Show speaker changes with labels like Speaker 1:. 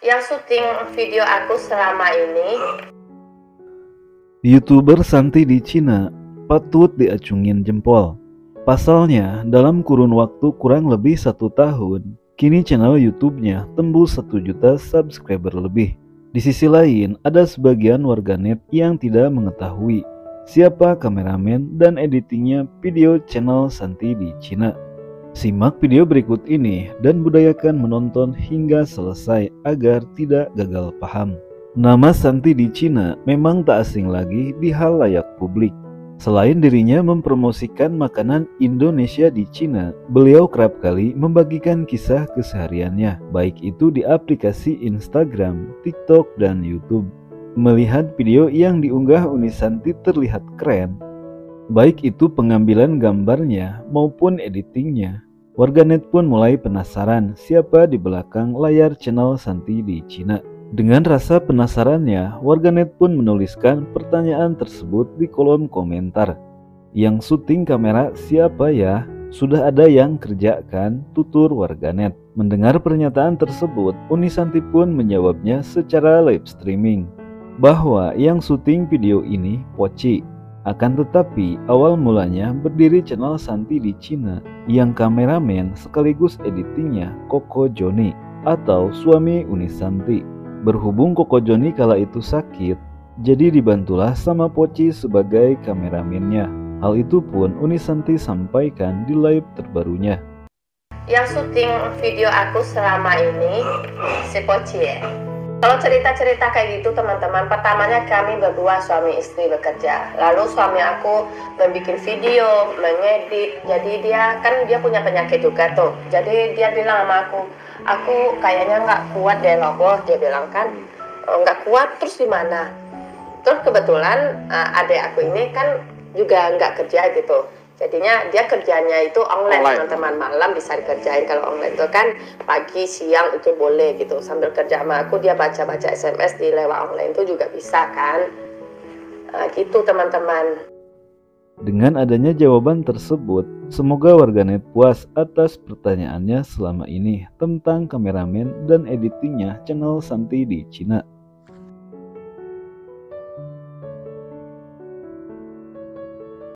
Speaker 1: yang syuting video aku selama ini
Speaker 2: YouTuber Santi di Cina patut diacungin jempol. Pasalnya, dalam kurun waktu kurang lebih satu tahun, kini channel YouTube-nya tembus satu juta subscriber lebih. Di sisi lain, ada sebagian warganet yang tidak mengetahui siapa kameramen dan editingnya video channel Santi di Cina. Simak video berikut ini dan budayakan menonton hingga selesai agar tidak gagal paham. Nama Santi di Cina memang tak asing lagi di hal layak publik. Selain dirinya mempromosikan makanan Indonesia di Cina, beliau kerap kali membagikan kisah kesehariannya, baik itu di aplikasi Instagram, TikTok, dan YouTube. Melihat video yang diunggah Uni Santi terlihat keren, baik itu pengambilan gambarnya maupun editingnya. Warganet pun mulai penasaran siapa di belakang layar channel Santi di Cina. Dengan rasa penasarannya, warganet pun menuliskan pertanyaan tersebut di kolom komentar. Yang syuting kamera siapa ya? Sudah ada yang kerjakan, tutur warganet. Mendengar pernyataan tersebut, Uni Santi pun menjawabnya secara live streaming bahwa yang syuting video ini Poci akan tetapi, awal mulanya berdiri channel Santi di Cina yang kameramen sekaligus editingnya Koko Joni atau suami Uni Santi. Berhubung Koko Joni kala itu sakit, jadi dibantulah sama Poci sebagai kameramennya. Hal itu pun Uni Santi sampaikan di live terbarunya.
Speaker 1: Yang syuting video aku selama ini si Poci ya. Kalau cerita-cerita kayak gitu teman-teman, pertamanya kami berdua suami istri bekerja. Lalu suami aku membuat video, mengedit. Jadi dia kan dia punya penyakit juga tuh. Jadi dia bilang sama aku, aku kayaknya nggak kuat deh logo. Dia bilang kan oh, nggak kuat terus di mana? Terus kebetulan uh, adik aku ini kan juga nggak kerja gitu jadinya dia kerjanya itu online teman-teman. Malam bisa dikerjain kalau online itu kan pagi siang itu boleh gitu. Sambil kerja sama aku dia baca-baca SMS di lewat online itu juga bisa kan. Nah, gitu teman-teman.
Speaker 2: Dengan adanya jawaban tersebut, semoga warganet puas atas pertanyaannya selama ini tentang kameramen dan editingnya channel Santi di Cina.